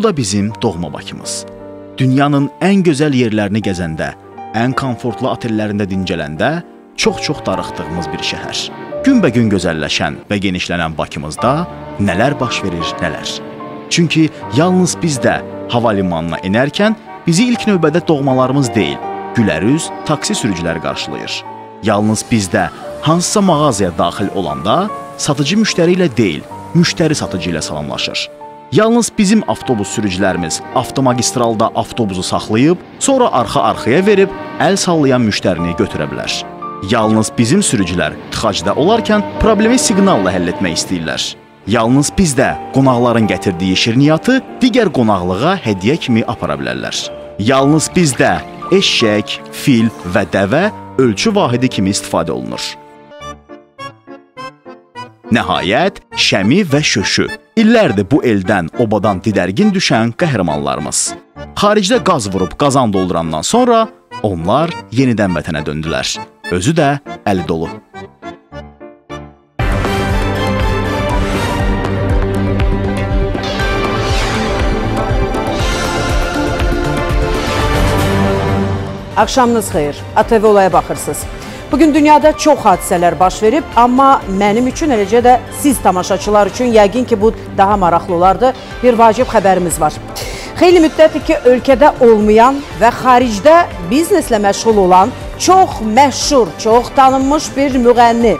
Bu da bizim doğma Bakımız. Dünyanın ən gözəl yerlərini gəzəndə, ən komfortlu otellərində dincələndə çox-çox darıxdığımız bir şəhər. Günbəgün gözəlləşən və genişlənən Bakımızda nələr baş verir, nələr. Çünki yalnız bizdə hava limanına enərkən bizi ilk növbədə doğmalarımız deyil, gülərüz taksi sürücüləri qarşılayır. Yalnız bizdə hansısa mağazaya daxil olanda satıcı müştəri ilə deyil, müştəri satıcı ilə salamlaşır. Yalnız bizim avtobus sürücülərimiz avtomagistralda avtobusu saxlayıb, sonra arxa-arxaya verib əl sallayan müştərini götürə bilər. Yalnız bizim sürücülər tıxacda olarkən problemi siqnalla həll etmək istəyirlər. Yalnız bizdə qonaqların gətirdiyi şirniyyatı digər qonaqlığa hədiyyə kimi apara bilərlər. Yalnız bizdə eşşək, fil və dəvə ölçü vahidi kimi istifadə olunur. Nəhayət, Şəmi və Şöşü. İllərdir bu eldən, obadan didərgin düşən qəhrəmanlarımız. Xaricdə qaz vurub qazan doldurandan sonra onlar yenidən vətənə döndülər. Özü də əli dolu. Axşamınız xeyir. ATV olaya baxırsınız. Bugün dünyada çox hadisələr baş verib, amma mənim üçün eləcə də siz tamaşaçılar üçün yəqin ki, bu daha maraqlı olardı. Bir vacib xəbərimiz var. Xeyli müddətdir ki, ölkədə olmayan və xaricdə bizneslə məşğul olan çox məşhur, çox tanınmış bir müğənni.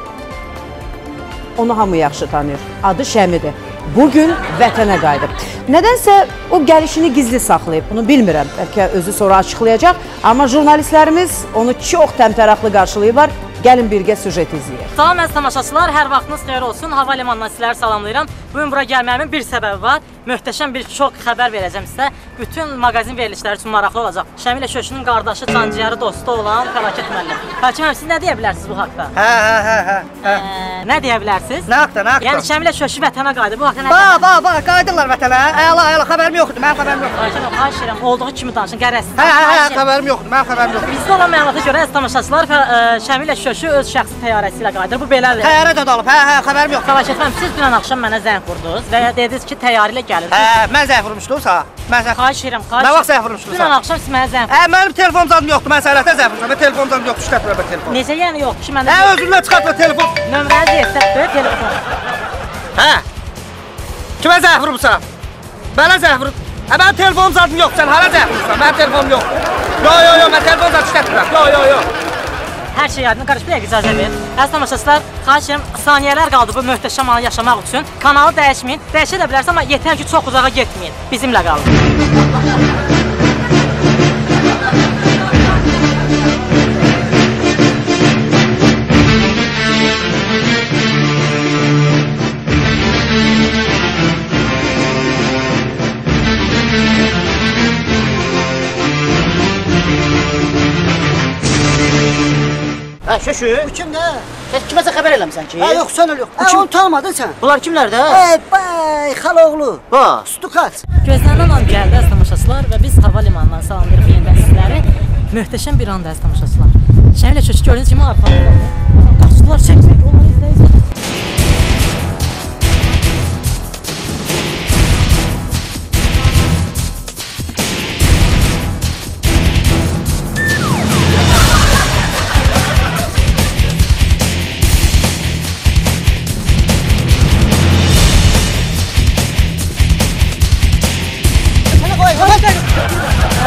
Onu hamı yaxşı tanıyır. Adı Şəmidir. Bugün vətənə qayıdıb. Nədənsə o gəlişini gizli saxlayıb. Bunu bilmirəm. Bəlkə özü sonra açıqlayacaq. Amma jurnalistlərimiz onu çox təmtəraqlı qarşılayıblar. Gəlin birgə süjet izləyək. Salam əziz tamaşaçılar, hər vaxtınız xeyir olsun. Hava limanından sizləri salamlayıram. Bu gün bura gəlməyimin bir səbəbi var. Möhtəşəm bir çox xəbər verəcəm sizə. Bütün mağazin verilişləri üçün maraqlı olacaq. Şəmil Şöşünün qardaşı, canciyarı, dostu olan Fəlakət müəllim. Həkim müəllim, siz nə deyə bilərsiniz bu haqqda? Hə, hə, hə, hə. hə. Ə, nə deyə bilərsiniz? Nə haqda, nə haqda? Yəni Şəmil Şöşü vətənə qayıdıb. Bu haqqda nə? Bax, bax, bax, qayıdırlar vətənə. Əla, əla, xəbərim yoxdur, mənim xəbərim yoxdur. Xahiş edirəm, xahiş edirəm. Olduğu kimi danışın, qərəzsiz. Hə, hə, hə, xəbərim yoxdur, mənim xəbərim yoxdur. Bizdə olan məlumata görə əziz tamaşaçılar Fə- ə, Şəmil Şöşü öz şəxsi təyyarəsi ilə qayıdır. Bu belədir. Təyyarə də dalıb, hə, hə, xəbərim yoxdur. Fəlakət müəllim, siz dünən axşam mənə zəng vurdunuz və dediniz ki, təyyarə ilə gəlirsiniz. Hə, mən zəng vurmuşdum sənə. Mən zəng. Xahiş edirəm, xahiş Nə vaxt zəng vurmuşdun Dünən axşam siz mənə zəng Hə, mənim telefon zadım yoxdur. Mən sənə zəng vurmuşam. Telefon zadım yoxdur. Şikayət edirəm telefon. Necə yəni yox ki, məndə Hə, özündən çıxartma telefon. nömrənizi yetdəkdir, telefon. Hə. Kimə zəng vurmusan? Mənə zəng vurub. Hə, mənim telefonum zadım yoxdur. Sən hara zəng vurmusan? Mənim telefonum yoxdur. Yo, yo, yo, mən telefon şikayət edirəm. Yo, yo, yo. Hər şey yadına qarış bir dəqiqə icazə ver. Əziz tamaşaçılar, xahiş edirəm saniyələr qaldı bu möhtəşəm anı yaşamaq üçün. Kanalı dəyişməyin. Dəyişə də bilərsiniz, amma yetər ki, çox uzağa getməyin. Bizimlə qalın. Şüşü. Bu kimdir? Heç kiməsə xəbər eləmisən ki? Hə, yox, sən öl yox. Hə, kim? onu tanımadın sən? Bunlar kimlərdə? Ey, bay, xaloğlu. Ha. Stukat. Gözlənilən an gəldi əziz tamaşaçılar və biz hava limanından salamlayırıq yenidən sizləri. Möhtəşəm bir anda əziz tamaşaçılar. Şəmilə çöçü gördüyünüz kimi arxadan qaçdılar, çəkmək, onları izləyəcək.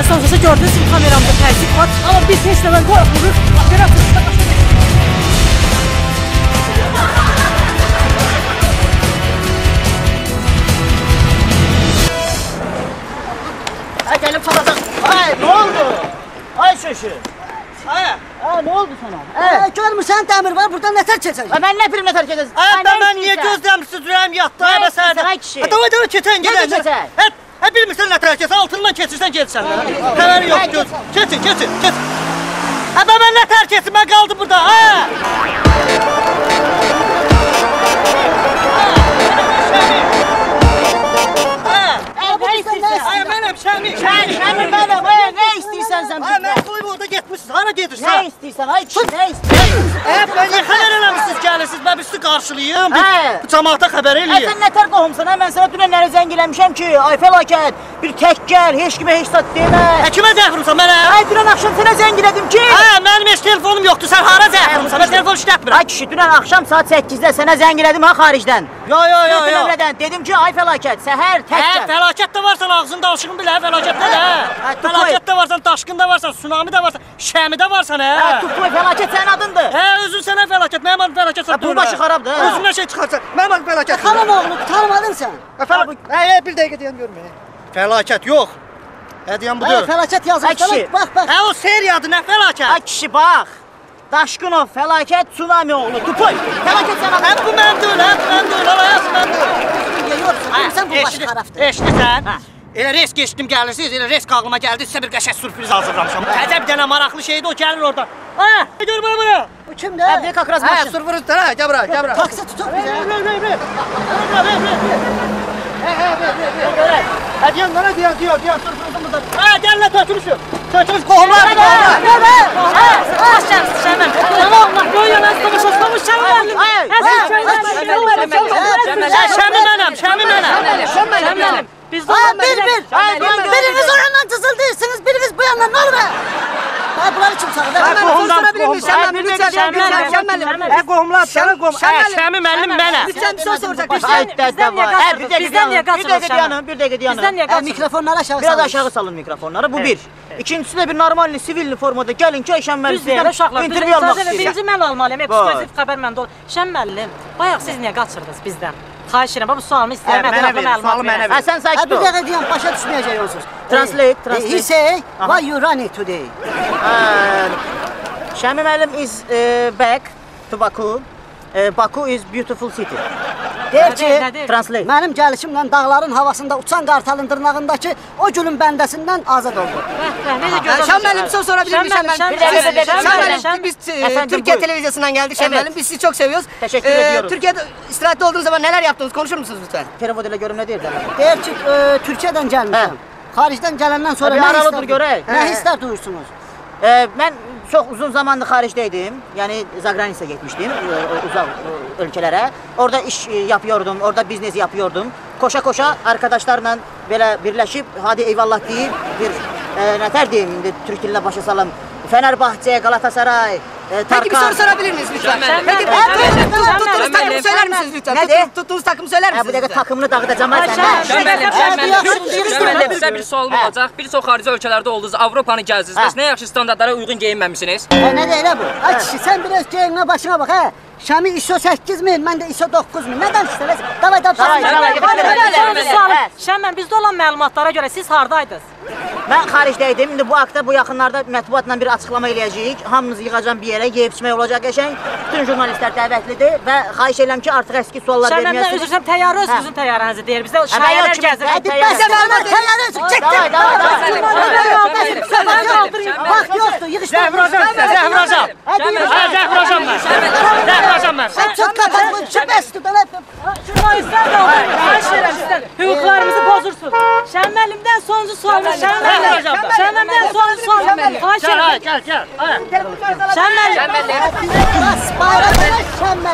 Əziz tamaşaçılar gördüyünüz kimi kameramda təzyiq var, amma biz heç nədən qorxmuruq. Operator Hə, gəlib çalacaq. Ay, nə oldu? Ay şüşü. Hə. Hə, nə oldu sənə? Hə, görmürsən dəmir var, buradan nətər keçəcək? Hə, mən nə bilim nə tərk edəcəm? Hə, mən, mən niyə gözləmirsiz ürəyim yatdı? Nə Hə, istəyirsən, sənə. ay kişi? Hə, davay, davay, keçən Necə gedən. Hə, bilmirsən nə tərəf keçsən, altından keçirsən, getsən. Xəbəri yox, göz. Keçin, keçin, keçin. Hə, mən nə tərk etsin, mən qaldım burada. Hə. Ay, Şəmi. Sən, sənin mənəm, ay, nə istəyirsən sən Ay, mən qoyub orada getmişsiniz. Hara Nə gedirsən? istəyirsən, ay kişi, nə istəyirsən? Hə, mən nə xəbər eləmişsiniz gəlirsiniz? Mən su qarşılayım. Hə. Bir cəmaata xəbər Ə, eləyim. sən nətər qohumsan? Hə, mən sənə dünənləri zəng eləmişəm ki, ay fəlakət, bir tək gəl, heç kimə heç zat demə. Hə, kimə zəng vurmusan mənə? Ay dünən axşam sənə zəng elədim ki, Hə, mənim heç telefonum yoxdur. Sən hara zəng vurmusan? Mən telefon işlətmirəm. Ay kişi, dünən axşam saat 8-də sənə zəng elədim ha xaricdən. Yo, yo, yo, yo. Dedim ki, ay fəlakət, səhər tək Hə, gəl. fəlakət də varsan, ağzın daşığın bilə, fəlakət də. Hə, Tupoy. Fəlakət də varsan, daşqın da varsan, tsunami də varsan, şəmi də varsan, Hə, hə. Tupoy fəlakət sənin adındır. Hə, özün sənə fəlakət, mənim adım fəlakət. Hə, bu başı xarabdır, hə. Özündən şey çıxarsan. Mənim adım fəlakət. Xanım oğlu tanımadın sən. Hə, fəlakət. Hə, hə, bir dəqiqə deyəm görmə. Fəlakət yox. Hə, deyəm Hə, budur. fəlakət yazılır. Bax, bax. Hə, o seriyadır, nə fəlakət? Ay kişi bax. Daşqınov fəlakət tsunami oğlu. Tupoy. Fəlakət sənin Hə, adındır. bu mən deyil, hə, bu mən deyil, hə, bu mən deyil. Yox, sən bu baş xarabdır. Eşidirsən? Elə res keçdim gəlirsiniz, elə res ağlıma gəldi, sizə bir qəşəng sürpriz hazırlamışam. Təzə bir dənə maraqlı şeydir, o gəlir oradan. Ha, gör bura bura. Bu kimdir? Hə, bir kakraz Hə, maşın. sürpriz dənə, gəl bura, gəl bura. Taksi tutuq bizə. Hə, deyən mənə deyən, deyən, deyən, sürprizim budur. Hə, gəl nə tökülüşü. Tökülüş qohumlar, qohumlar. Hoş geldin Şəmən. Ana Allah, qoy yana tamaşasına bu Şəmən. Hə, şəmi mənəm, şəmi mənəm. Şəmən. Biz də Ha, bir, bir. Biriniz o yandan cızıldıyırsınız, biriniz bu yandan. Ne olur be? Ha, bunları kim sağladı? Hə, qohumdan, sorabilir miyim? qohum- Şəmən, lütfen, Şəmən, Şəmən. Hə, qohumlar, sənə qohum. Hə, şəmi mənim mənəm. Lütfen bir soru soracak. Bizden- bizden niye bir dəqiqə Bizden niye dayanın. Bir Şəmən? dayanın, bir dəqiqə dayanın. Bizden niye Ha, kaçırdın? mikrofonları aşağı Biraz salın. aşağı salın mikrofonları. Bu bir. İkincisi de bir normal sivil formada gelin ki müəllim Düz deyir, uşaqlar. almaq icazə ver, istəyir. birinci mən almalıyam. Ekskluziv xəbər məndə ol. Şən müəllim, bayaq siz niyə qaçırdınız bizdən? Xahiş edirəm, bu sualımı istəyirəm. Hə, mənə məlumat sualı mənə sen Ha, sakit bir ol. dakika diyeyim, başa düşmeyecek onsuz. Translate, translate. He say, why you running today? Şəmi müəllim is uh, back to Baku. Uh, Baku is beautiful city. Deyir ki, Nədir? Translate. mənim gəlişimlə dağların havasında uçan qartalın dırnağındakı o gülün bəndəsindən azad oldu. Hə, hə, necə görürsünüz? Şən müəllim soru sorabilir miyim? Şən müəllim. Bir dakika, bir dakika, Şən Şən müəllim, müəllim. biz e, Efendim, Türkiye buyurun. televizyonundan geldik Şən Evet. müəllim. Biz sizi çok seviyoruz. Teşekkür Ee, ediyoruz. Türkiye'de istirahatte olduğunuz zaman neler yaptınız? Konuşur musunuz lütfen? Telefon ilə görüm nə deyir də. Deyir ki, e, Türkiyədən gəlmişəm. Xaricdən gələndən sonra Bir nə aralı hisslər, dur görək. nə Hə. hisslər duyursunuz? Ee, ben çok uzun zamandır xaricdeydim. Yani Zagranisa gitmiştim e, uzak e, ülkelere. Orada iş e, yapıyordum, orada biznes yapıyordum. Koşa koşa arkadaşlarla böyle birleşip hadi eyvallah deyip bir e, diyeyim indi Türk diline başa salım. Fenerbahçe, Galatasaray, e, Tarkan. Peki bir soru sorabilir miyiz lütfen? Şən Peki Şən tut- müəllim, tuttuğunuz takımı söyler misiniz lütfen? Ne de? Tuttuğunuz- takımı söyler Ha, bu misiniz dəqiqə takımını dağıdacağım ha Ay, sən. Şən Şən müəllim, müəllim. sizə bir sualım olacaq. Bir çox xarici ölkələrdə oldunuz, Avropanı gəzdiniz. Bəs nə yaxşı standartlara uyğun geyinməmisiniz? Nə deyir bu? Ay kişi, sən biraz geyinə başına bax, hə. Şami ISO 8000, mən də ISO 9000. Nə danışırsan? Davay, davay. Müəllim, bizdə olan məlumatlara görə siz hardaydınız? Mən xaricdəydim. İndi bu haqda bu yaxınlarda mətbuatla bir açıqlama eləyəcəyik. Hamınızı yığacam bir yerə, yeyib içmək olacaq qəşəng. Bütün jurnalistlər dəvətlidir və xahiş edirəm ki, artıq əski suallar verməyəsiniz. üzr istəyirəm, təyyarə öz Hə. qızın təyyarənizi deyir. Bizdə Hə, mən şayiələr yox kimi- gəzir. Hə, Hadi təyyarə- bəs məlumat təyyarə davay, davay. Vaxt yoxdur, yığışdır. Zəh vuracam, zəh vuracam. Hadi yığış. Hə, zəh vuracam mən. Zəh vuracam mən. Sən çox qapat, çox bəsdir. Jurnalistlər də olur. Xahiş edirəm sizdən. Hüquqlarımızı pozursunuz. Şən müəllimdən sonuncu sualım. Şən müəllim. Şən müəllimdən sonuncu sualım. Xahiş Gəl, hə, edirəm. gəl, gəl. Hə. Şən müəllim. Bas, bayrağı şənmə.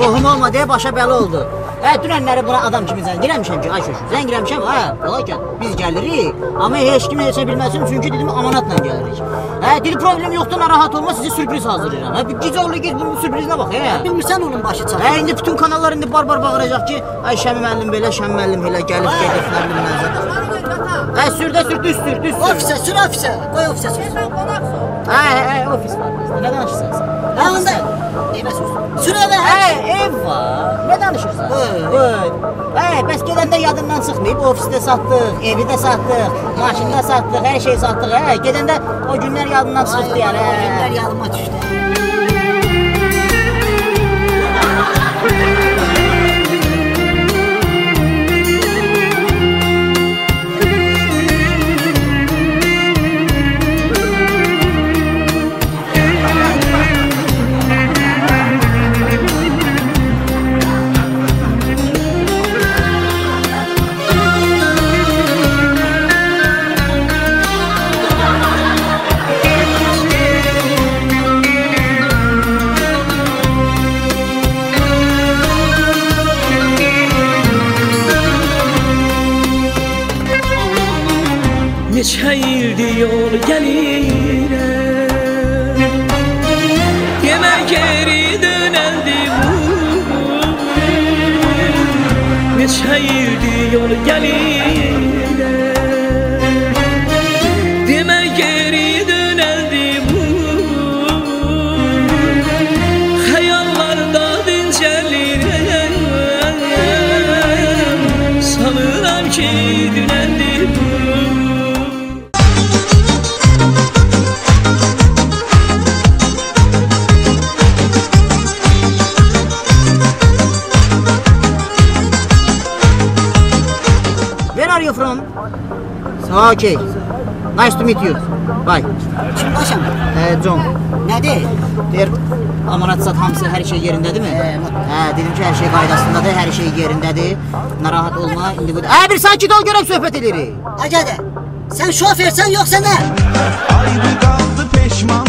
Qohum olma deyə başa bəla oldu. Hə, dünənləri bura adam kimi zəng eləmişəm ki, ay şoşu. Zəng eləmişəm, hə, fəlakət. Biz gəlirik, amma heç kim heç bilməsin, çünki dedim amanatla gəlirik. Hə, dedi problem yoxdur, narahat olma, sizə sürpriz hazırlayıram. Hə, gecə olur ki, bunun sürprizinə bax, hə. Bilmirsən onun başı çatır. Hə, indi bütün kanallar indi bar-bar bağıracaq ki, ay Şəmi müəllim belə, Şəmi müəllim elə gəlib gedib, nə bilim nəzər. Hə, sürdə sür, düz sür, düz sür. Ofisə, sür ofisə. Qoy ofisə sür. Hə, hə, hə, ofis var bizdə. Nə danışırsan sən? Hə, onda evə sür. Sür evə. Hə, ev var. Nə danışırsan? Qoy. Hə, bəs gedəndə yadından çıxmayıb, ofisdə satdıq, evi də satdıq, maşını da satdıq, hər şey satdıq. Hə, gedəndə o günlər yadından çıxdı yəni. O günlər Hə. yadıma düşdü. From? Okay. Nice to meet you. Bye. Kimdaşam? Ee, John. Nədir? Deyir, amanat zat hamısı hər şey yerindədir mi? Hə, dedim ki, hər şey qaydasındadır, hər şey yerindədir. Narahat olma. İndi bu Ə, bir sakit ol görək söhbət edirik. Acədə. Sən şofersən yoxsa nə? Ayrı qaldı peşmandı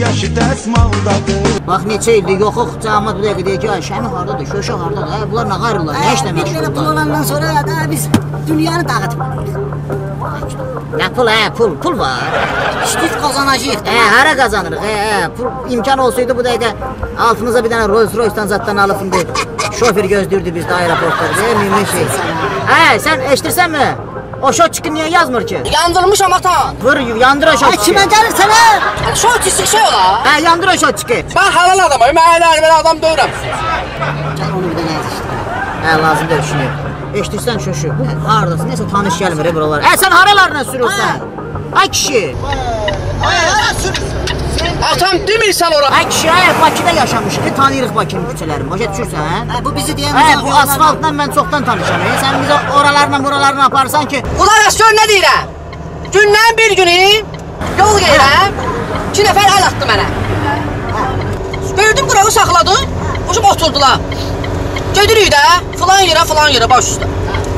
yaşı dəsmaldadır Bax neçə ildir yoxuq, cəmaət bu dəqiqə deyir ki, ay Şəmi hardadır, Şöşə hardadır? Hə, bunlar nə qayrırlar, nə işlə Bir dənə pul olandan sonra da biz dünyanı dağıtmalıyıq. Nə pul, hə, pul, pul var. İşlik qazanacağıq. Hə, hara qazanırıq? Hə, hə, pul imkan olsaydı bu dəqiqə altınıza bir dənə Rolls Royce-dan zaddan alıb indi şofer gözləyirdi bizdə aeroportda. Hə, mühüm şey. Hə, sən eşidirsənmi? O şotçiki niyə yazmır ki? Yandırılmışam ata. Vur, yandır o Ay şotçiki. kimə gəlirsən hə? Şov çizdik şey ola. Hə, yandır o şotçiki. Ben halal adamım. Ben helal ben adam dövürəm. Gəl onu bir dənə yaz işte. Hə, lazım deyil düşünür. Eşidirsən şoşu? Hardasın? Nəsə tanış gəlmir e, buralar. Hə, sən haralarına sürürsən? Ay kişi. Atam demirsən ora. Ay kişi, ay Bakıda yaşamışıq, ki, tanıyırıq Bakının küçələrini. Başa düşürsən? Hə, bu bizi deyən Hə, bu asfaltla mən çoxdan tanışam. E, sən bizə oralarla buralarına aparsan ki, Qulaq as gör nə deyirəm. Gündən bir günü yol gedirəm. İki nəfər əl atdı mənə. Gördüm qurağı saxladı. Qoşub oturdular. Gedirik də filan yerə filan yerə baş üstə.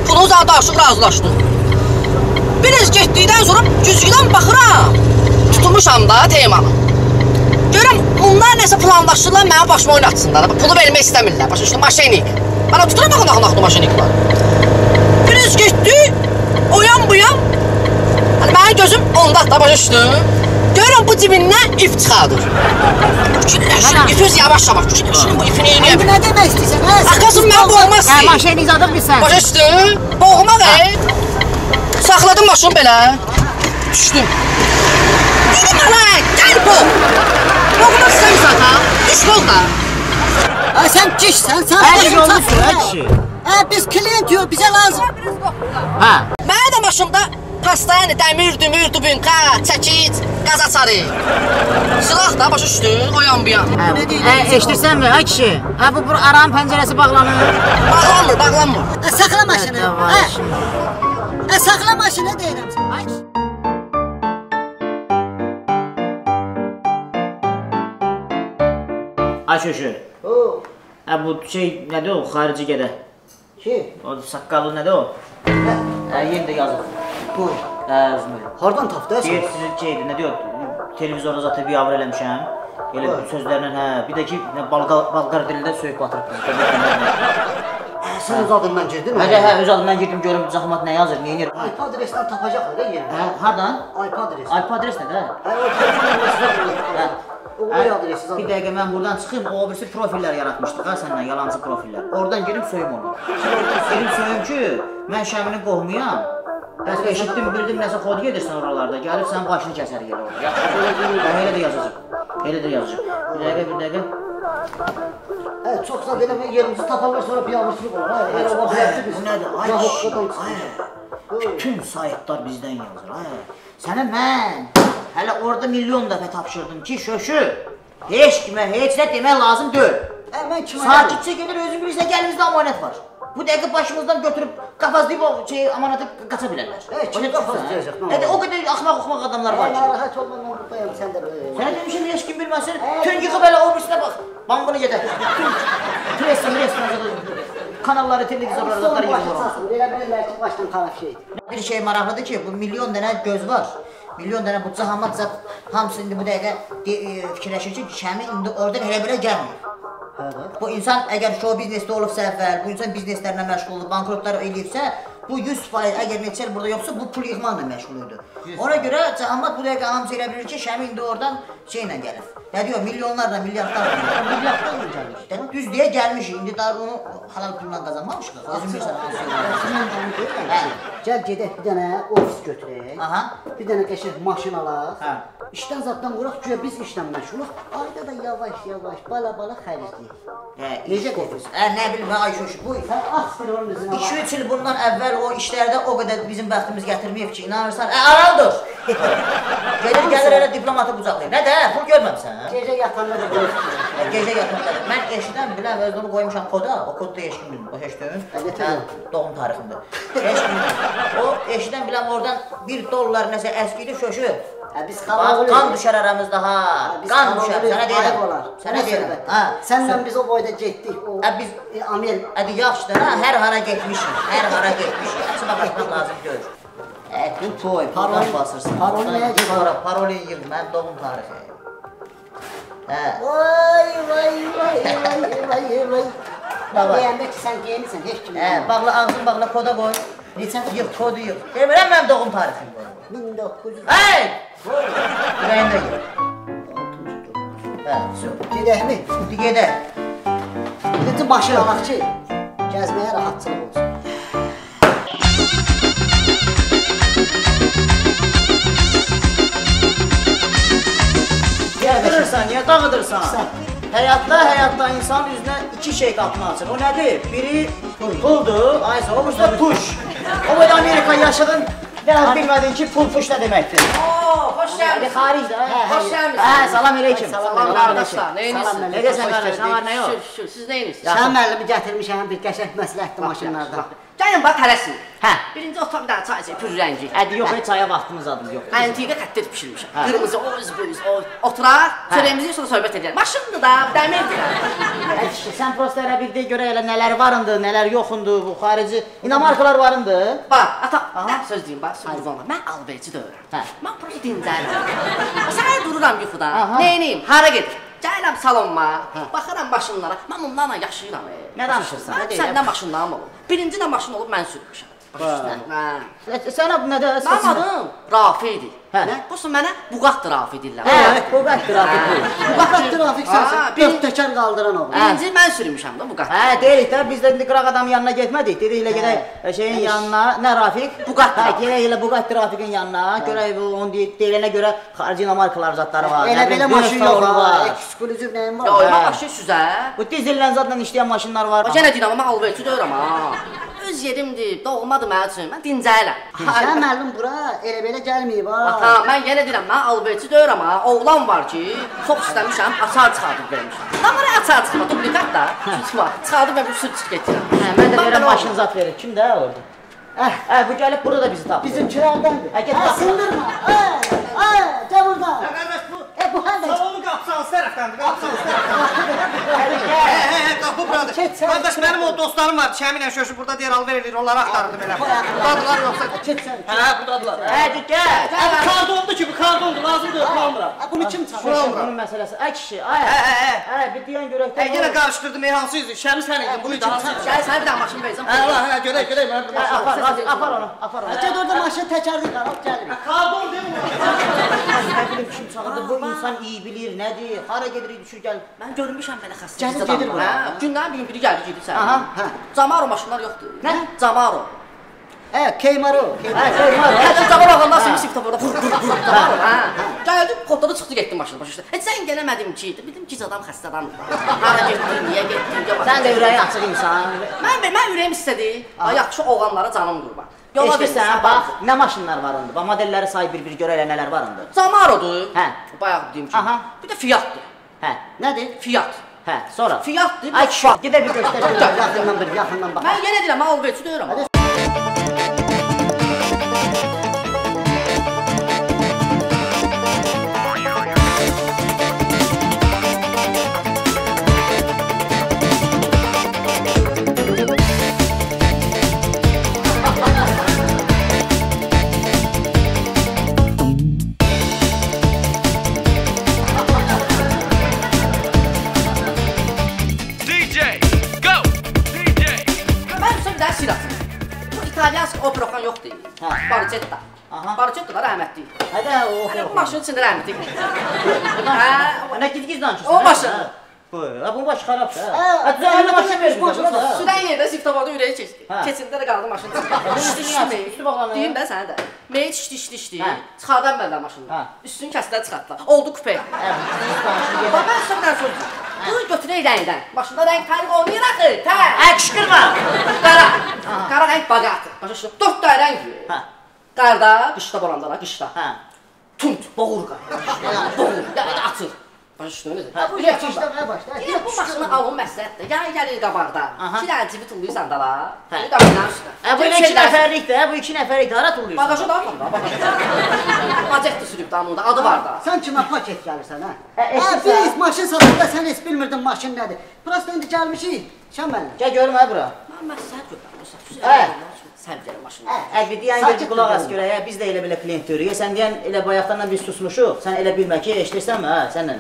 Pulu zadı aşıq razılaşdı. Biraz getdikdən sonra güzgüdən baxıram. Tutulmuşam da temalı. Görürəm bunlar nəsə planlaşdırırlar mənim başıma oynatsınlar. Pulu vermək istəmirlər. Başa düşdün maşinik. Bana tuturam baxın baxın baxın maşinik var. Biraz getdi. Oyan buyan. Hani mənim gözüm onda da başa düşdün. Görürəm bu cibindən ip çıxardır. Şunu ipi öz yavaş yavaş. Şunu, bu ipini İndi yiyəm. nə demək istəyirsən hə? Sən biz mən bu olsa- olmaz hə, ki. maşını zadım bilsən. Başa düşdün? Boğmaq ey. Saxladım maşını belə. Düşdüm. Dedim ana, gəl bu. Boğmaq istəmirsən ha? Düş yol da. Hə, sən gişsən, sən Hər başın şey olmuş, hə? şey. Hə, biz klient yox, bizə lazım. Hə. Mənə də maşında pastayanı dəmir, dümür, dubinka, çəkic, qaz açarı. Silah da başa düşdün, o yan bu yan. Hə, hə, eşidirsənmi? Ay kişi, hə bu bur aranın pəncərəsi bağlanır. Bağlanmır, bağlanmır. Hə, saxla maşını. Hə, var Hə, şimdi. hə, saxla maşını deyirəm. Ay. Ay şöşü. O, Hə bu şey nədir o? Xarici gedə. ki, O saqqalı nədir o? Hə, yenə də yazıb. bu. Hə, özümür. Hardan tapdı hə Deyir sizin şeydir, nə deyir? Televizorda zətə bir avr eləmişəm. Elə Vay. sözlərlə hə, bir də ki Balqar Balqar dilində söyüb batırıb. Hə, sən öz adından girdin Hə, hə, öz adından girdim görüm Zahmat nə yazır, nə edir? IP adresdən tapacaqlar da yerini. Hə, hardan? IP adresi. IP adres nədir? Hə, o telefon nömrəsi Hə. Hə, Bir dəqiqə mən buradan çıxım, o birisi profillər yaratmışdıq ha səndən, yalancı profillər. Oradan girib söyüm onu. Girib söyüm ki, mən Şəminin qohumuyam. Bəs eşitdim, bildim nəsə xod gedirsən oralarda, gəlib sənin başını kəsər yer orada. Hə, elə də yazacaq. Elə də yazacaq. Bir dəqiqə, bir dəqiqə. Hə, çoxsa belə bir yerimizi taparlar sonra biabırçılıq olur. Hə, elə o bilərdi biz. Bu nədir? Ay, ay. Bütün saytlar bizdən yazır. Ay. Sənə mən hələ orada milyon dəfə tapşırdım ki, şöşü. Heç kimə heç nə demək lazım deyil. Hə, mən kimə Sakitcə gedir, özün bilirsən ki, əlimizdə amanət var. Bu dəqiqə başımızdan götürüb qafazlayıb o şey amanatı qaça bilərlər. Hə, kim Başa qafazlayacaq, düşürsən? nə Hə, olur? o qədər axmaq axmaq adamlar Hə, var ki. narahat olma, mən buradayım, sən də belə. Sənə demişəm heç kim bilməsin. Tün yığıb elə o birisinə bax. Bambını gedər. Pressin, pressin, kanalları, televizorları, Son zaten başa yığılır. çatsın, elə bilirlər ki, başdan taraf şeydir. Bir şey maraqlıdır ki, bu milyon dənə göz var. Milyon dənə bu cahamat zat hamısı indi bu dəqiqə de, e, fikirləşir ki, Şəmi indi oradan elə belə gəlmir. Hə. Bu insan əgər show biznesdə olubsa əvvəl, bu insan bizneslərlə məşğul olub, bankrotlar eləyibsə, Bu 100% əgər neçə il burada yoxsa bu pul yığmaqla məşğul idi. Ona görə cəmaət bu dəqiqə hamısı elə bilir ki, Şəmi indi oradan şeylə gəlib. Nə deyir? Milyonlarla, milyardlarla. Milyardlarla gəlmiş. Də- Düz deyə gəlmişik. İndi daha onu halal pulla qazanmamışıq. Özün bilirsən hansı yollar. Hə. Gəl gedək bir dənə ofis götürək. Aha. Bir dənə qəşəng maşın alaq. Hə. İşdən zaddan quraq ki, biz işlə məşğuluq. Ayda da yavaş-yavaş, bala-bala xərcləyik. Hə, Necə qoyursun? Hə, nə bilim, mən Ayşoş bu Sən bir onun üzünə. 2-3 il bundan əvvəl o işlərdə o qədər bizim bəxtimiz gətirməyib ki, inanırsan. Ə, araldır. Gedir gəlir elə diplomatı qucaqlayır. Nə də, pul görməmisən? Gecə yatanda da. Ə, Gecə yatanda. Mən eşidən biləm, özümü qoymuşam koda. O kodda eşkin bilmir. Başa düşdün? Hə? Doğum tariximdir. Eşkin bilmir. O eşidən biləm oradan 1 dollar nəsə əskiydi şöşü. Hə, biz xalaq qan düşər aramızda ha. Biz Qan düşər. Sənə deyirəm. Sənə Nə deyirəm. Ha. Sənlə biz o boyda getdik. O Hə, biz e, Amerika Hadi yaxşıdır ha, hər hara getmişik, hər hara getmişik. Açma baxmaq lazım deyil. Bu toy, parol basırsan. Parol nəyə gedir? Sonra parol yığ, mən doğum tarixi. Hə. Vay vay vay vay vay vay. Baba. Deyəndə ki sən geyinirsən, heç kim. Hə, bağla ağzını bağla koda qoy. Neçə yığ, kodu yığ. Demirəm mənim doğum tarixim qoy. 1900. Hey! Ürəyində yığ. Hə, su. Gedəkmi? Gedək. Birinci maşın alaq ki, gəzməyə rahatçılıq olsun. Yadırırsan, niyə dağıdırsan? Həyatda, həyatda insan üzünə iki şey qapını açır. O nədir? Biri puldur, aysa o da push. O boyda Amerika yaşadın, biraz bilmədin ki pul push nə deməkdir. Oo, xoş Bir gəlmisiniz. xaricdə, hə, Xoş gəlmisiniz. Hə, salam əleykum. Salam qardaşlar, Salam neyinirsiniz? əleykum. Necəsən Xoş qardaş, nə var, nə yox? Şükür, şükür, siz neyinirsiniz? Yaxşı. Sən müəllimi gətirmişəm bir qəşəng məsləhətli maşınlardan. Gəlin bax tələsin. Hə. Birinci otaq bir dənə çay içək, pür rəngi. Hədi yox, heç çaya vaxtımız adımız yox. Antiqə kətlər bişirmişəm. Qırmızı, o üz, bu üz, o oturaq, çörəyimizi sonra söhbət edərik. Maşındır da, dəmirdir. Hə, işte, sən prosta elə bildiyi görə elə nələr varındı, nələr yoxundu, bu xarici inamarkalar varındı. Bax, ata, nə söz deyim, bax, söz ona. Mən alverçi deyirəm. Hə. Mən prosta dincəlirəm. Səhər dururam yuxuda. Aha. Neyniyim? Hara gedir? Gəlirəm salonuma, baxıram maşınlara. Mən bunlarla yaşayıram. Nə danışırsan? Mən Nə səndən maşınlarım olub. Birinci də maşın olub mən sürmüşəm. Hə. Sən adın nədir? Mənim adım Rafidir. Hə. Nə? Bu mənə Buqat Rafi deyirlər. Hə, bu qədər trafik bu. Bu qədər trafik sənsən. Dörd təkər qaldıran oğlu. Birinci mən sürmüşəm də Buqat. Hə, deyirik də biz də indi qıraq adamın yanına getmədik. Dedik elə gedək e, şeyin yanına, nə Rafik? Bugatti. Hə, gedək elə Bugatti Rafiqin yanına. Görək bu onu deyil- deyilənə görə xarici markalar zatları var. Elə belə maşın yox var. Ekskluziv nəyim Ya, var? oyma maşın süzə. Bu dizillə zadla işləyən maşınlar var. Bax, yenə deyirəm, amma alverçi deyirəm ha. Öz yerimdir, doğmadır mənim üçün. Mən dincələm. Sən müəllim bura elə belə gəlməyib ha. Ata, mən yenə deyirəm, mən alverçi deyirəm ha. Oğlan var ki, çox istəmişəm, açar çıxardıb vermişəm. Lan bana açar çıxma, dublikat da. Tutma, çıxardıb və bir sür çıx getirəm. Hə, mən də verəm maşın zat verir. Kimdə orada? Eh, Hə, bu gəlib burada da bizi tapdı. bizimkilərdəndir. Hə, get Hə, bax. sındırma. Hə, hə, gəl burada. Qardaş bu E, bu hələ. salonun qapısı hansı tərəfdəndir? Qapısı hansı tərəfdəndir? Hə, hə, hə, qapı buradır. Sən- Qardaş mənim o dostlarım var. Şəminlə şöşü burada deyir alver eləyir. Onları axtardım elə. Buradadılar yoxsa? Keç sən. Hə, buradadılar. Hə, dik gəl. Bu kardondur ki, bu kardondur. Lazım deyil, kullanmıram. Ha, bunu kim çalır? Bunun məsələsi. Ay kişi, ay. Hə, hə, hə. Hə, bir deyən görək Hə, yenə qarışdırdım. ey, Hansı üzü? Şəmi sən idin. Bunu çalır? Gəl sənə bir dənə maşın verəcəm. Hə, hə, görək, görək. Mən bir maşın. apar, apar, onu, apar onu. Gəl orada maşın təkərli qalıb gəlirik. Kardon deyil mi? Nə bilim kim çağırdı, bu insan iyi bilir, nədir, hara gedirik, düşür gəl. Mən görmüşəm belə xəstə. Adam gedir bura. hə. Gündən bir gün biri gəldi gedir sən. Aha, hə. Camaro maşınlar yoxdur. Nə? Camaro. Hə, Keymaro. Hə, şey var, Hə, hə. Camaro ağanda simi sifdə burada. Vur, vur, vur. Camaro, hə. Gəldi, kodladı çıxdı getdi maşın başa. Heç sən gələmədim ki, dedim ki, adam xəstə adamdır. Hara getdin, niyə bax- Sən də ürəyi açıq insan. Mən mən ürəyim istədi. Yaxşı oğlanlara canım qurban. Yola Eşdirsən, verirsən, bax, nə maşınlar var indi? Bax, modelləri say bir-bir görə elə nələr var indi. Camarodur. Hə. Bayaq dediyim kimi. Aha. Bir də Fiatdır. Hə, Nədir? Fiat. hə, sonra. Fiatdır. Ay kişi, gedə bir göstər. Gəl, yaxından bir, yaxından bax. Mən yenə deyirəm, mən alverçi deyirəm. İçində rəhmətli. Hə, Nə giz-giz danışırsan? O maşın. Hə. Bu, başı xarabdır. Hə, Ha, düzəlmə maşın ver. Sudan yerdə ziftavada ürəyi keçdi. Keçində də qaldı maşın. Üstü bağlanır. Deyim mən sənə də. Mey işdi işdi işdi. Hə. Çıxardan bəldə maşını. Üstünü kəsdilər çıxartdılar. Oldu kupe. Düz danışın. Baba mən sənə söz. Bunu götürək rəngdən. Maşında rəng fərqi olmayır axı. Tə. Hə, qışqırma. Qara. Qara rəng baqatı. Başa düşdün? 4 dənə rəng. Hə. Qarda, qışda borandalar, qışda. Hə. Tunt, boğur qar. Boğur, açır. Başa düşdün? Hə, Bu Bu yaxşı işdə nə başda? Yine bu maşını alın məsləhətdir. Yəni gəlir qabaqda. İki dənə cibi tulluyursan da la. Hə. Qabaqdan üstə. Hə, bu iki nəfərlikdir, hə, bu iki nəfərlikdir. Hara tulluyursan? Bagaja da atam da, bagaja. Pajetdə sürüb damında, adı var da. Sən kimə paket gəlirsən, hə? Hə, biz maşın satanda sən heç bilmirdin maşın nədir. Prosta indi gəlmişik. Şən mənlə. Gəl görüm hə bura. Mən məsləhət görürəm. Hə. Sən gəl maşını. Bir deyən bir qulaq as görək. Biz də elə belə klient görürük. Sən deyən elə bayaqdan biz susmuşuq. Sən elə bilmə ki, eşidirsənmi? Hə, sənlə.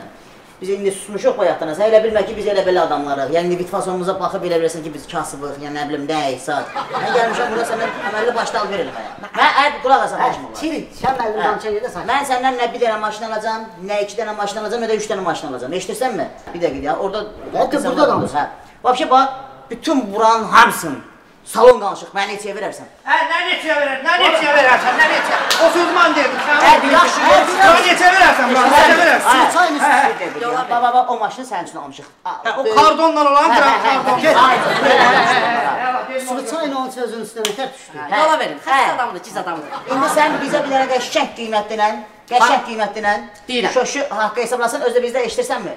Biz indi susmuşuq bayaqdan. Sən elə bilmə ki, biz elə belə adamlarıq. Yəni vitfasonumuza baxıb elə bilirsən ki, biz kasıbıq, yəni nə bilim, nə hesab. Mən gəlmişəm bura səndən əməlli başdal verelim hə. Hə, hə, qulaq as Hə, başım olar. çirin. Mənlə Hə. danışan yerdə sakit. Mən səndən nə bir dənə maşın alacağam, nə iki dənə maşın alacağam, nə də üç dənə maşın alacağam. Eşidirsənmi? Bir dəqiqə ya. Orada Hə, burada danış. Hə. Vəbşə bax, bütün buranın hamısını salon danışıq, məni neçəyə verərsən? Hə, nə neçəyə verər? Nə neçəyə verərsən? Nə neçə? O söz mən dedim. Sən Hə, yaxşı, hə, bir Nə neçə verərsən? Bax, neçə verərsən? Hə, çayın hə, üstü. hə. Baba, baba, o maşını sənin üçün almışıq. Hə, o kardonla olan Hə, hə, hə, kardon. hə, hə, hə, hə. Sıvı çayın onun sözünün üstünə nətər düşdü. Yola verin. Hə. Xəstə adamdır, giz adamdır. İndi sən bizə bir dənə qəşəng qiymətlə, qəşəng qiymətlə Deyirəm. şoşu haqqı hesablasan, özdə bizdə eşidirsənmi?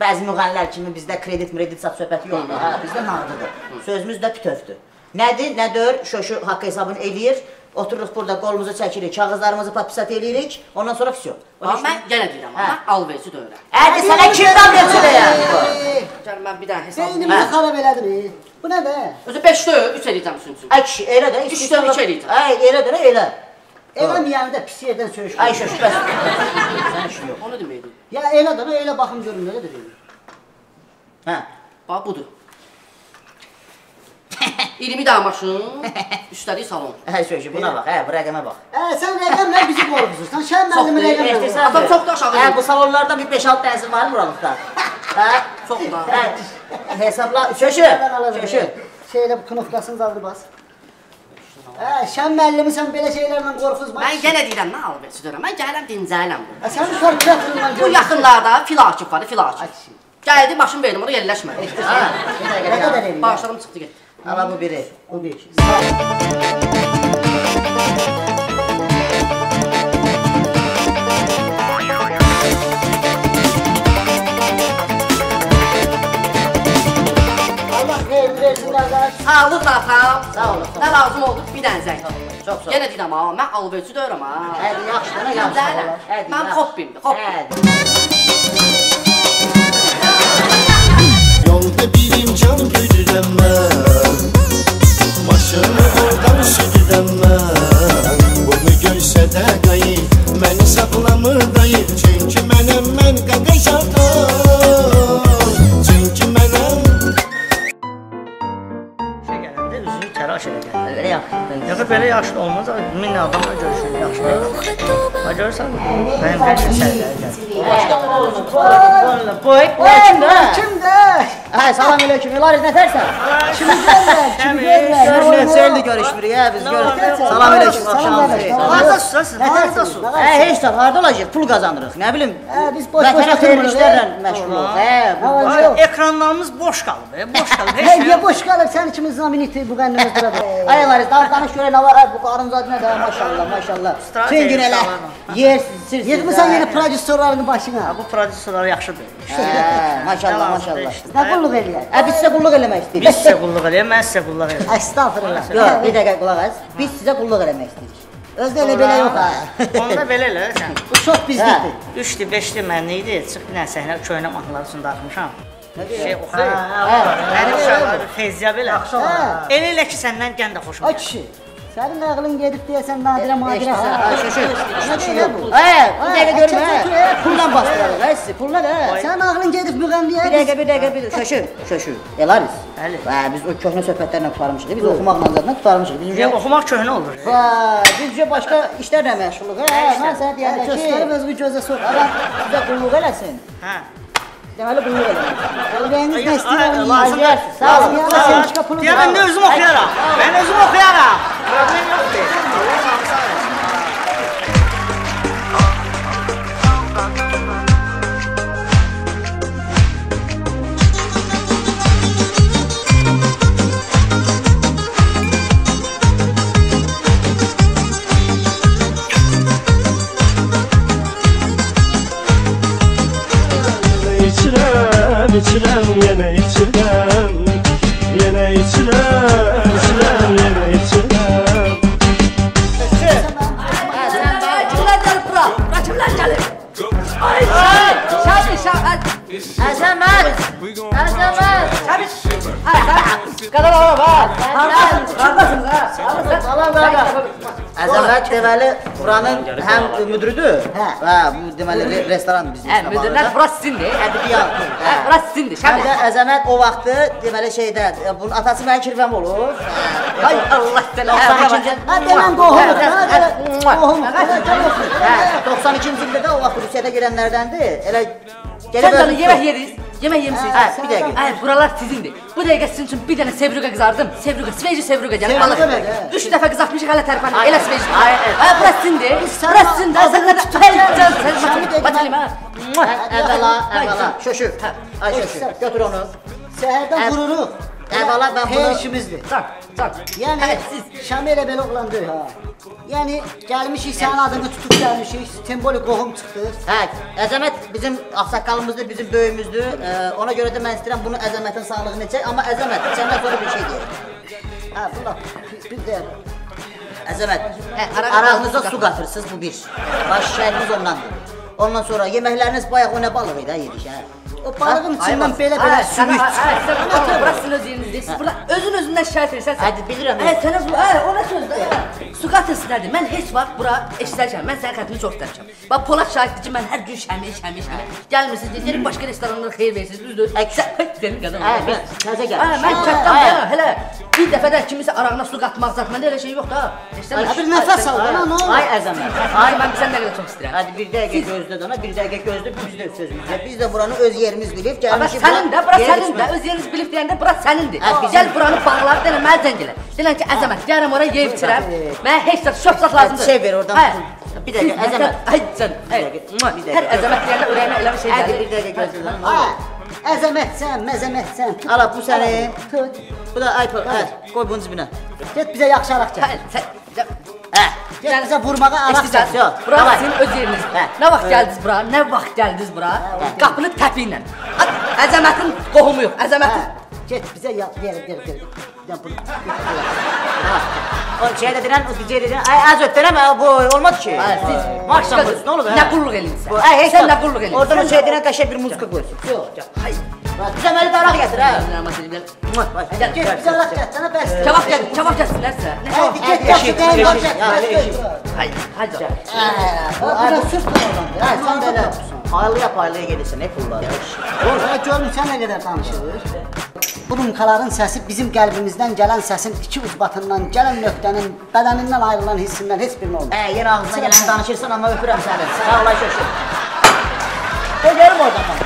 Bəzi müğənnilər kimi bizdə kredit, mredit sat söhbəti yoxdur. Hə, bizdə nağdıdır. Sözümüz də bütövdür. Nədir, nədir? Şoşu haqqı hesabını eləyir. Otururuq burada qolumuzu çəkirik, kağızlarımızı patpisat eləyirik. Ondan sonra vəsiyo. Bax mən yenə deyirəm, Hə. mən alverçi deyirəm. Ədi sənə kimdən verçidir? Gəl mən bir dənə hesab. Beynimizi xarab elədin. Bu nədir? Özü 5 deyil, 3 eləyəcəm sizin üçün. Ay kişi, elə də. Üç istəyirsən- dənə iki eləyəcəm. Ay, elə də, elə. Eləməyəni də pis yerdən söyüş. Ay şoşu, bəs. Sən işin yox. O nə deməkdir? Ya elə də, elə baxım görüm nə deyir. Hə. Bax budur. 20 dənə maşın, üstəlik salon. Hə, şoşu, buna bax, hə, bu rəqəmə bax. Hə, sən rəqəmlə bizi qorxuzursan. Şən Çox müəllimi deyil, rəqəmlə. Eşidirsən? Adam çox da aşağı Hə, bu salonlarda bir 5-6 dənəsi var buralıqda. Hə? Çox da. Hə. Hesabla, şoşu, şoşu. Şeylə bu knopkasını zadı bas. Hə, sən belə şeylərlə qorxuzma. Mən yenə deyirəm, mən alverçi deyirəm. Mən gəlirəm dincələm bu. Hə, sən bu portretini Bu yaxınlarda fil Akif var, fil Akif. Gəldi maşın verdim, orada yerləşmədi. Bir Nə dəqiqə. qədər eləyir? Bağışladım çıxdı getdi. Ala bu biri. Bu bir. Allah xeyir versin qardaş. Sağlıq atam. Sağ ol. Nə lazım oldu? Zəng. Çox sağ ol. Yenə deyirəm ha, mən alverçi deyirəm ha. Hədi, yaxşı, yaxşı. Hədi, Mən hobbim. Hədi. Yolda birim can güdürəm mən Maşını oradan südürəm mən Bunu görsə də qayı Məni saxlamır dayı Çünki mənəm mən qaqaşatam Çünki mənəm Şey gələndə üzünü təraş gəlir. Belə yaxşı. Yox, belə yaşlı olmaz. Min adamla görüşür, yaxşı deyil. Ha görürsən, mənim hər şey səhvləri gəlir. Boy, boy, kimdir? Kimdir? Hə, salam aleyküm. Elaris nətərsən? Kimi görürlər? Kimi görürlər? Görüşmür, neçə görüşmürük, hə, biz görüşürük. Salam aleyküm, axşamınız xeyir. Hardasın, hardasın? Hə, heç də harda olacaq? Pul qazanırıq. Nə bilim. Hə, biz boş-boş oturmuruq, işlərlə hə? məşğuluq. Hə. Ekranlarımız boş qalıb, e, boş qalıb. Nə. boş qalıb? Sən ikimiz zaminiti bu qənnimiz burada. Ay Elaris, daha danış görək nə var? Ay, bu qarın zad nə də, maşallah, maşallah. Bütün gün elə sağlam. yer sir. Yığmısan yeni prodüserlərini başına. Bu prodüserlər yaxşıdır. Hə, maşallah, maşallah. Nə qulluq eləyər? Hə, biz sizə qulluq eləmək Biz istəyirik. sizə qulluq eləyək, mən sizə qulluq eləyəm. Estağfurullah. Yox, bir dəqiqə qulaq as. Biz sizə qulluq eləmək istəyirik. Özdə elə belə yox ha. Onda belə elə sən. Bu çox bizlikdir. 3-dü, 5-dü mənli idi. Çıx bir dənə səhnə köynə mahnılar üçün darıxmışam. Şey oxu. Hə, Mənim uşaqlar feyziya belə. Hə. Elə elə ki səndən gən də xoşum Ay gəlir. kişi. Sənin ağlın gedib deyəsən Nadirə Madirə. Şaşı. Nə Şaşı deyir yok. bu? Dəqiqə görüm çək. Pulla bastıralım he sizi. Pulla da. Sənin ağlın gedib müğənniyə. Bir dəqiqə, bir dəqiqə, bir şaşı. Şaşı. Elaris. Bəli. Hə, biz o köhnə söhbətlərlə qurtarmışıq. Biz oxumaqla zaten qurtarmışıq. Biz oxumaq köhnə olur. Vay, biz başqa işlərlə məşğuluq. Hə, mən sənə deyəndə ki, Göstərib özümü gözə sox. adam sizə qulluq eləsin. Hə. Deməli qulluq eləsin. Qəlbəyiniz nə Ay, istəyir? lazım. Sağ olun. Ya, Sağ sen olun. çıkar pulu Deyə da. mən də özüm oxuyaram. Mən özüm oxuyaram. Problem yoxdur. Deməli buranın həm müdürüdür. Hə, bu deməli re- restoran biznesinə Hə, müdürlər burası sizindir. Hə, bir yan. Hə, burası sizindir. Də Əzəmət o vaxtı deməli şeydə e, bunun atası mənim kirvəm olur. Ay Allah sənə. 92-ci Ha, demən qohumuz. Hə, 92-ci ildə də o vaxt Rusiyada gedənlərdəndir. Elə canı yemek yediniz. Yemek yemişsiniz. Ha, bir dakika. Ay buralar sizindir. Bu dakika sizin için bir tane sevruga kızardım. Sevruga, sveci ne be? Üç defa kızartmışık hala terpanı. Ay, Ele ay, sveci. Ay burası sizindir. Burası sizindir. Sen ağzını kadar. tut, Ay tut. canım sen Şamil batırayım. dedi, Batırayım ha. Əvvəla, əvvəla. Şöşü. Ay şöşü. Götür onu. Səhərdən vururuq. Əvvəla mən bunu Hər işimizdir. Çak, çak. Yəni Şamil elə belə oğlan deyil ha. Yəni gəlmişik sənin adını tutub gəlmişik. Simvolik qohum çıxdı. Hə, Əzəmət bizim ağsaqqalımızdır, bizim böyüyümüzdür. Ee, ona görə də mən istəyirəm bunu Əzəmətin sağlığını içək. Amma Əzəmət, səndən sonra bir şey deyim. Ha, bu laf bir də Əzəmət, Hə, ara- aranıza su qatırsınız bu bir. Baş şəhəriniz ondandır. Ondan sonra yeməkləriniz bayaq o nə balığı idi ha yedik hə. O balığın içindən belə-belə sümük. ay, burası sizin öz yerinizdir. Siz burada özün özündən şikayət edirsən. Hadi, bilirəm. Ay, sənə bu, ay, ona sözdür. Su qatırsın nədir? Mən heç vaxt bura eşidərkən, mən sənin xətrini çox istəmişəm. Bax, Polad şahiddir ki, mən hər gün şəmi, şəmi, şəmi. Gəlmirsiniz, deyir, gəlin başqa restoranlara xeyir verirsiniz, düzdür? Sən, senin qədər. Hə, mən təzə Hə, mən Hə, hə. da, hələ bir dəfə də kimisə arağına su qatmaq zat, məndə elə şey yox da. Ay, bir nəfəs al, ana, nə olur? Ay Əzəmət. Ay, mən sən nə qədər çox istəyirəm. Hadi bir dəqiqə gözlə dana, bir dəqiqə gözlə biz də sözümüzə. Biz də buranı öz yerimiz bilib gəlmişik. sənin də, bura sənin də, öz yeriniz bilib deyəndə bura sənindir. Gəl buranı bağlar, denə mənə zəng elə. Denən ki, əzəmət, gəlirəm oraya yeyib içirəm. Mənə heç zat, şok zat lazımdır. Şey ver oradan. Hə. Bir dəqiqə, əzəmət. Ay sən, hər əzəmət deyəndə ürəyimə elə bir şey gəlir. bir dəqiqə gözlə əzəmətsən, məzəmətsən. Ala bu sənin. Tut. Bu da iPod. Hə, qoy bunun cibinə. Get bizə yaxşı araq gəl. Hə, sən, Hə. Bizə vurmağa araq gəl. Yox, bura sizin öz yeriniz. Hə. Nə vaxt gəldiniz bura? Nə vaxt gəldiniz bura? Qapını təpi ilə. Əzəmətin qohumu yox, əzəmətin. Get bizə ya gəl gəl gəl. Ya bunu. O şey dedin, o DJ dedin. Ay az ötürəm, bu olmaz ki. Ay, siz Maksimum ne olur? Nə qulluq eləyirsən? Bu, ay, heç Sən yok. nə qulluq eləyirsən? Oradan o şey dedin, qəşəng bir muzika qoysun. Yox, yox. Hay. Bizə məli daraq gətir hə. Gəl, Get bizə araq gəl. Sənə bəs. Kebab gəl, kebab gəlsinlərsə. Hadi get yaxşı eşit, gəl. eşit, ya, eşit. Hay, hay canım. Bu da sırf oradan. Hə, sən belə paylıya paylıya gelirsən, nə pullar. Orada görün sən nə qədər danışır. Bu numkaların səsi bizim qəlbimizdən gələn səsin iki ucbatından, gələn nöqtənin, bədənindən ayrılan hissindən heç birini olmur. Hə, yenə ağzına gələn danışırsan amma öpürəm səni. Sağ ol ay şöşür. Qoy gəlim oradan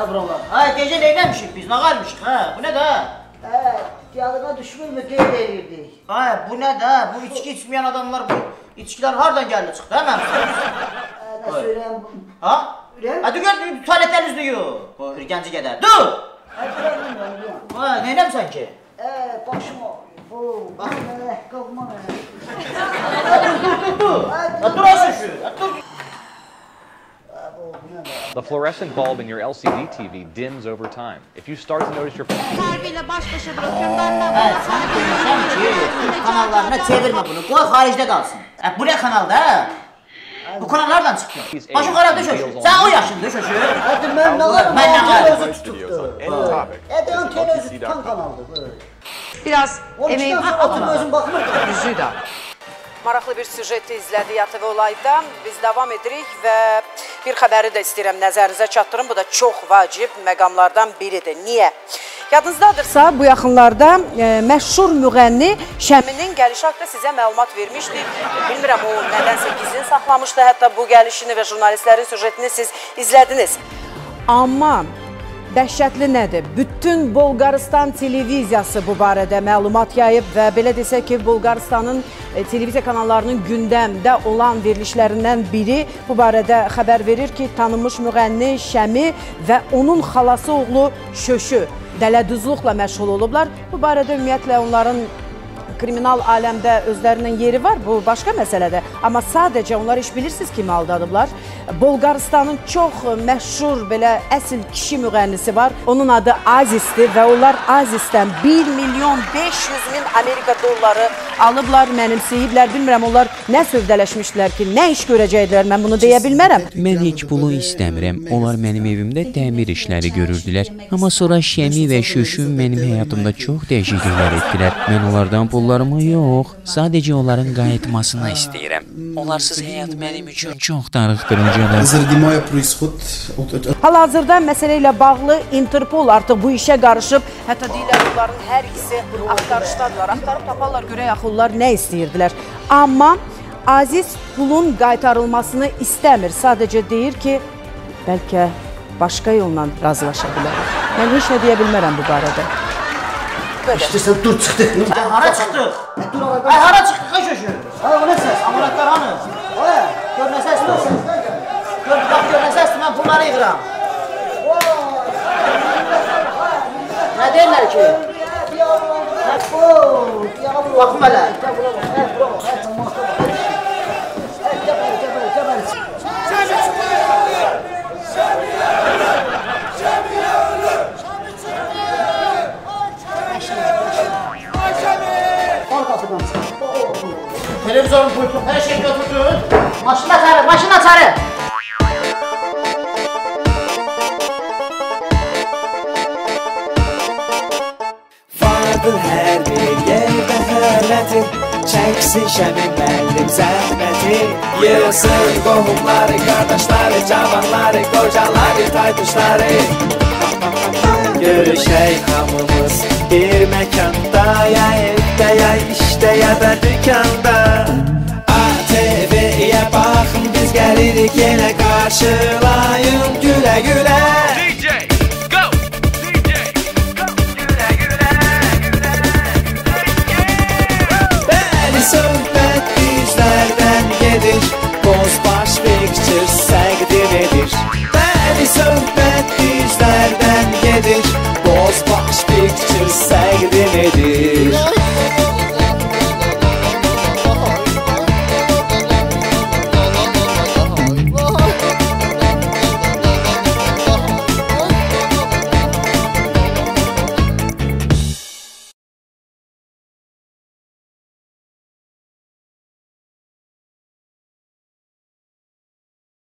Ne gün ne daha buralar? Ha gece neylemişik biz? Ne kalmışık ha? Bu ne daha? Hə, yadına düşmürmü qeyd edirdik. Ha bu ne de? Bu içki içmeyen adamlar bu içkiler hardan geldi çıktı hemen? Hə, nə söyləyəm? Ha? Ürəyim? Ha dur gör tuvaletler üzlüyor. Bu ürgenci gedər. Dur! Ha neynəmsən ki? Hə, başım ağrıyor. Bu, bax mənə qalma mənə. Dur! Ha dur asın şu. Ha dur. The fluorescent bulb in your LCD TV dims over time. If you start to notice your Kalbiyle baş başa bırakıyorum ben ben Ha sen demişəm ki kanallarına çevirme bunu. Qoy xaricdə qalsın. Ha bu ne kanalda? ha? Bu kanallardan çıktı. Başın qaradı şoşu. Sen o yaşında şoşu. Hadi mən nə varam? Mən nə Mən varam? özü tutubdu. Hadi ön tel özü tutan kanaldı bu. Biraz Onun emeğim üçün oturub özüm baxmırdım. Düzü də. Maraqlı bir süjet izlədik ATV Olayda. Biz davam edirik və bir xəbəri də istəyirəm nəzərinizə çatdırım. Bu da çox vacib məqamlardan biridir. Niyə? Yadınızdadırsa bu yaxınlarda e, məşhur müğənni Şəminin gəlişi haqqında sizə məlumat vermişdik. Bilmirəm o nədənsə gizlin saxlamışdı hətta bu gəlişini və jurnalistlərin süjetini siz izlədiniz. Amma Dəhşətli nədir? Bütün Bolqarıstan televiziyası bu barədə məlumat yayıb və belə desək ki, Bolqarıstanın e, televiziya kanallarının gündəmdə olan verilişlərindən biri bu barədə xəbər verir ki, tanınmış müğənni Şəmi və onun xalası oğlu Şöşü dələduzluqla məşğul olublar. Bu barədə ümumiyyətlə onların kriminal aləmdə özlərinin yeri var, bu başqa məsələdir. Amma sadəcə onlar iş bilirsiniz kimi aldadıblar. Bolqarıstanın çox məşhur belə əsl kişi müğənnisi var. Onun adı Azisdir və onlar Azisdən 1 milyon 500 min Amerika dolları alıblar, mənimsəyiblər. Bilmirəm onlar nə sövdələşmişdilər ki, nə iş görəcəkdilər, mən bunu deyə bilmərəm. Mən heç pulu istəmirəm. Onlar mənim evimdə dəmir işləri görürdülər. Amma sonra Şəmi və Şüşüm mənim həyatımda çox dəyişikliklər etdilər. Mən onlardan pullarımı yox, sadəcə onların qayıtmasını istəyirəm. Onlarsız həyat mənim üçün çox darıxdırıcıdır. Hal-hazırda məsələ ilə bağlı Interpol artıq bu işə qarışıb, hətta deyirlər bunların hər ikisi axtarışdadılar. Axtarıb taparlar, görək axıllar nə istəyirdilər. Amma Aziz pulun qaytarılmasını istəmir. Sadəcə deyir ki, bəlkə başqa yolla razılaşa bilərik. Mən heç nə deyə bilmərəm bu barədə. İstəsən dur çıxdıq. Ha, hara çıxdıq? Dur ala. Ay hara çıxdıq şoşu? Ha, o nə səs? Amanatlar hanı? Ha, Gör nə səsdir? Gör bax gör nə səsdir? Mən pulları yığıram. Nə deyirlər ki? Baxım hələ. Televizorun pultu, her şeyi götürdün. Maşın açarı, maşın açarı. Vardır hər bir yerdə hörməti Çəksin şəmin müəllim zəhməti Yığsın qohumları, qardaşları, cavanları, qocaları, taytuşları Görüşək hamımız bir məkanda Ya evdə, ya işdə, istəyə bər dükanda ATV-yə baxın biz gəlirik yenə qarşılayın gülə gülə Söhbət bizlərdən gedir Bozbaş Pictures səqdir edir Bəli söhbət